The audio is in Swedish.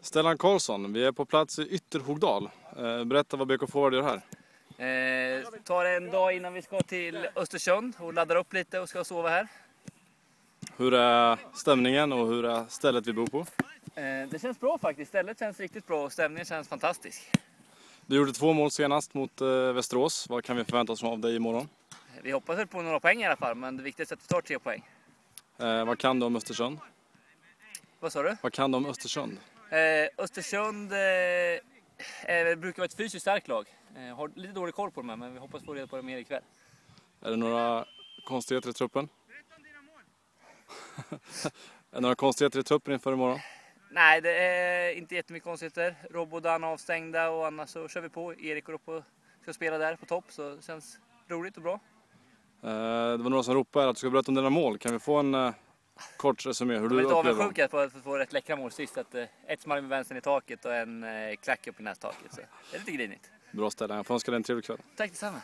Stellan Karlsson, vi är på plats i Ytterhogdal. Eh, berätta vad BK Forward gör här. Eh, tar en dag innan vi ska till Östersund och laddar upp lite och ska sova här. Hur är stämningen och hur är stället vi bor på? Eh, det känns bra faktiskt. Stället känns riktigt bra och stämningen känns fantastisk. Du gjorde två mål senast mot eh, Västerås. Vad kan vi förvänta oss av dig imorgon? Vi hoppas väl på några poäng i alla fall, men det viktigaste är att vi tar tre poäng. Eh, vad kan du om Östersund? Vad sa du? Vad kan du om Östersund? Eh, Östersund eh, brukar vara ett fysiskt starkt lag. Eh, har lite dålig koll på dem här, men vi hoppas få reda på det mer ikväll. Är det några konstigheter i truppen? är det några konstigheter i truppen inför imorgon? Nej, det är inte jättemycket konstigheter. Rob och Dan avstängda och annars så kör vi på. Erik går upp och ska spela där på topp, så det känns roligt och bra. Eh, det var några som ropade att du ska berätta om dina mål. Kan vi få en eh, kort resumé hur du lite upplever dem? avundsjuk på att få rätt läckra mål sist. Att, eh, ett smalg med vänstern i taket och en eh, klack upp i nästaket. Så det är lite grinigt. Bra ställe. Jag får önska dig en trevlig kväll. Tack detsamma.